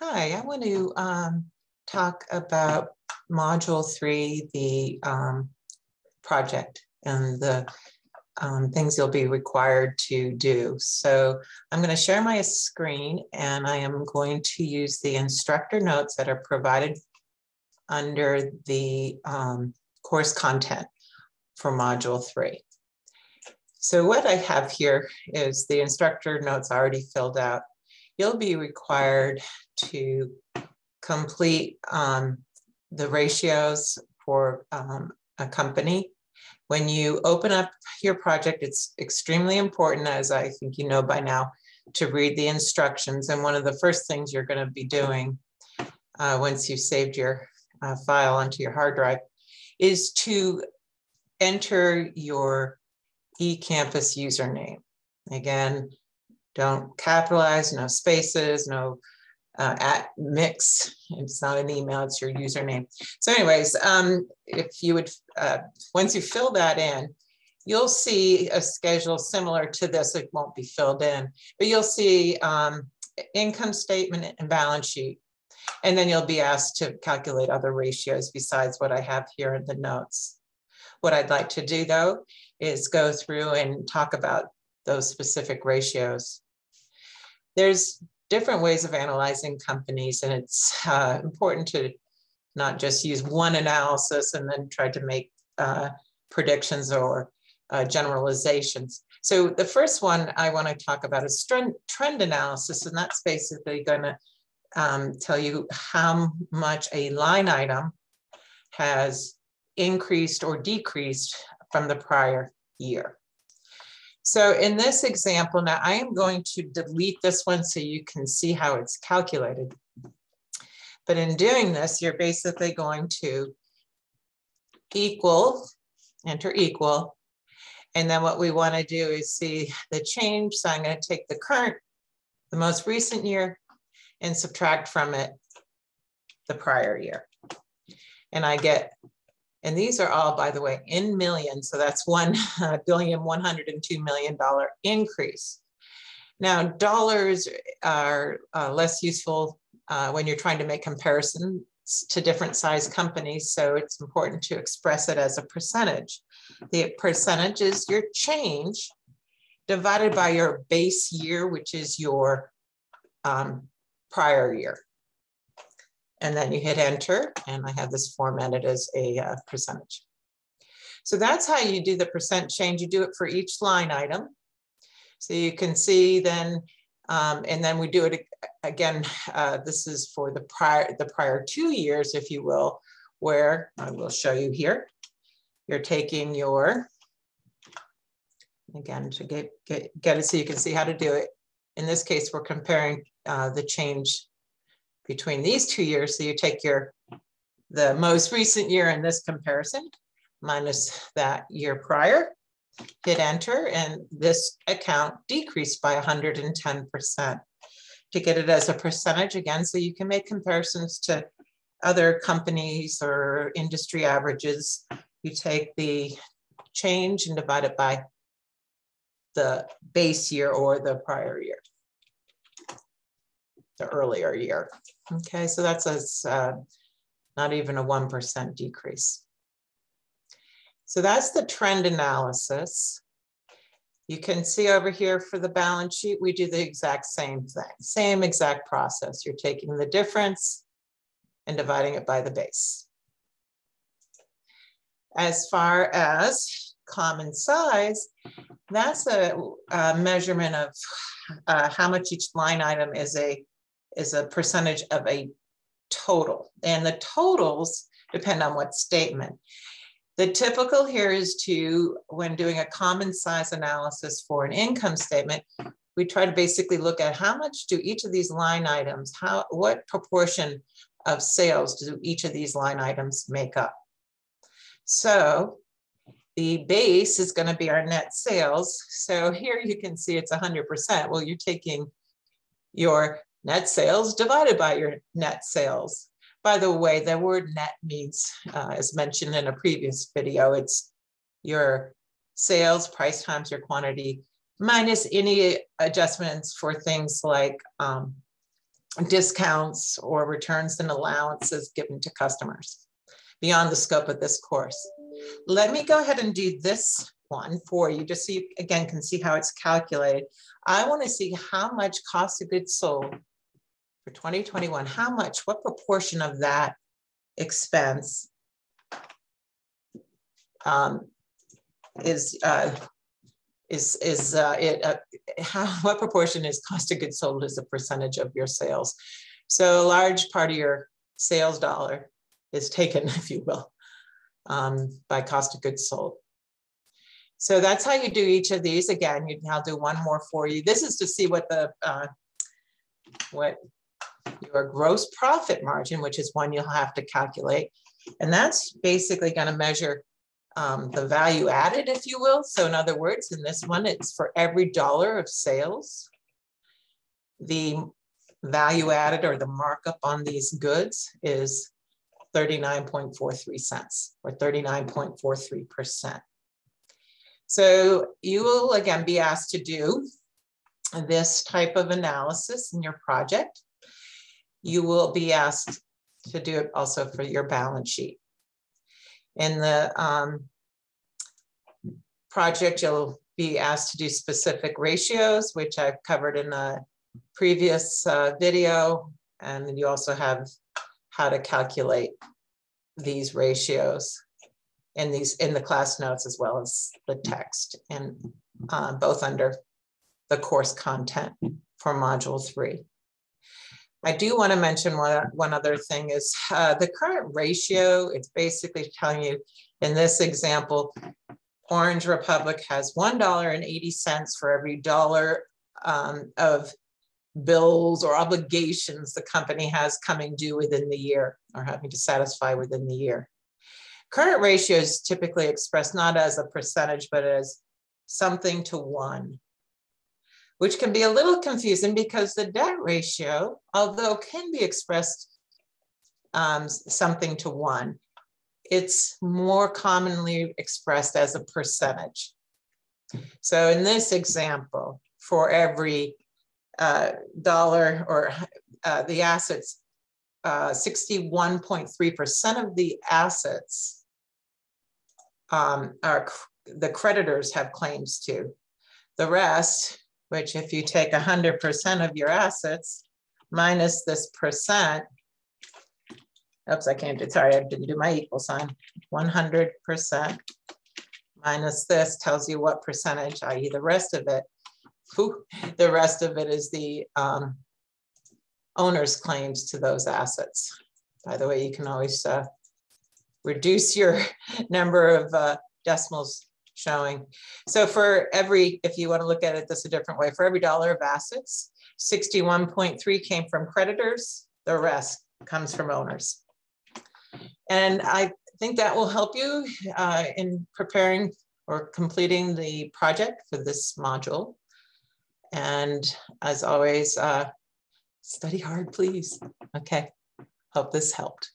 Hi, I want to um, talk about Module 3, the um, project and the um, things you'll be required to do. So I'm going to share my screen and I am going to use the instructor notes that are provided under the um, course content for Module 3. So what I have here is the instructor notes already filled out you'll be required to complete um, the ratios for um, a company. When you open up your project, it's extremely important, as I think you know by now, to read the instructions. And one of the first things you're going to be doing uh, once you've saved your uh, file onto your hard drive is to enter your eCampus username. Again, don't capitalize, no spaces, no uh, at mix. It's not an email, it's your username. So anyways, um, if you would, uh, once you fill that in, you'll see a schedule similar to this. It won't be filled in, but you'll see um, income statement and balance sheet. And then you'll be asked to calculate other ratios besides what I have here in the notes. What I'd like to do though is go through and talk about those specific ratios there's different ways of analyzing companies, and it's uh, important to not just use one analysis and then try to make uh, predictions or uh, generalizations. So the first one I want to talk about is trend, trend analysis, and that's basically going to um, tell you how much a line item has increased or decreased from the prior year. So in this example, now I am going to delete this one so you can see how it's calculated. But in doing this, you're basically going to equal, enter equal, and then what we want to do is see the change. So I'm going to take the current, the most recent year, and subtract from it the prior year. And I get and these are all, by the way, in millions. So that's one billion, one hundred and two million dollar increase. Now, dollars are uh, less useful uh, when you're trying to make comparisons to different size companies. So it's important to express it as a percentage. The percentage is your change divided by your base year, which is your um, prior year and then you hit enter and I have this formatted as a uh, percentage. So that's how you do the percent change. You do it for each line item. So you can see then, um, and then we do it again, uh, this is for the prior, the prior two years, if you will, where I will show you here. You're taking your, again, to get, get, get it so you can see how to do it. In this case, we're comparing uh, the change between these two years. So you take your the most recent year in this comparison minus that year prior, hit enter, and this account decreased by 110%. To get it as a percentage again, so you can make comparisons to other companies or industry averages, you take the change and divide it by the base year or the prior year the earlier year. Okay, so that's a, uh, not even a 1% decrease. So that's the trend analysis. You can see over here for the balance sheet, we do the exact same thing, same exact process. You're taking the difference and dividing it by the base. As far as common size, that's a, a measurement of uh, how much each line item is a is a percentage of a total. And the totals depend on what statement. The typical here is to, when doing a common size analysis for an income statement, we try to basically look at how much do each of these line items, how what proportion of sales do each of these line items make up? So the base is going to be our net sales. So here you can see it's 100%. Well, you're taking your net sales divided by your net sales. By the way, the word net means, uh, as mentioned in a previous video, it's your sales price times your quantity minus any adjustments for things like um, discounts or returns and allowances given to customers beyond the scope of this course. Let me go ahead and do this one for you, just so you again can see how it's calculated. I want to see how much cost of goods sold for 2021, how much, what proportion of that expense um, is uh, is is uh, it uh, how what proportion is cost of goods sold as a percentage of your sales? So a large part of your sales dollar is taken, if you will, um, by cost of goods sold. So that's how you do each of these. Again, you, I'll do one more for you. This is to see what the uh, what your gross profit margin, which is one you'll have to calculate. And that's basically going to measure um, the value added, if you will. So in other words, in this one, it's for every dollar of sales, the value added or the markup on these goods is 39.43 cents or 39.43%. So you will again be asked to do this type of analysis in your project. You will be asked to do it also for your balance sheet. In the um, project, you'll be asked to do specific ratios, which I've covered in a previous uh, video. And you also have how to calculate these ratios in these in the class notes as well as the text and uh, both under the course content for module three. I do want to mention one, one other thing is uh, the current ratio, it's basically telling you in this example, Orange Republic has $1.80 for every dollar um, of bills or obligations the company has coming due within the year or having to satisfy within the year. Current ratio is typically expressed not as a percentage, but as something to one which can be a little confusing because the debt ratio, although can be expressed um, something to one, it's more commonly expressed as a percentage. So in this example, for every uh, dollar or uh, the assets, 61.3% uh, of the assets um, are the creditors have claims to. The rest, which if you take 100% of your assets minus this percent, oops, I can't do, sorry, I didn't do my equal sign, 100% minus this tells you what percentage, i.e. the rest of it, whew, the rest of it is the um, owner's claims to those assets. By the way, you can always uh, reduce your number of uh, decimals showing. So for every, if you want to look at it this a different way, for every dollar of assets, 61.3 came from creditors, the rest comes from owners. And I think that will help you uh, in preparing or completing the project for this module. And as always, uh, study hard, please. Okay, hope this helped.